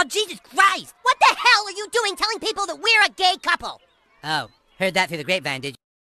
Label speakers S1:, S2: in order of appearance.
S1: Oh, Jesus Christ!
S2: What the hell are you doing telling people that we're a gay couple?
S1: Oh, heard that through the grapevine, did you?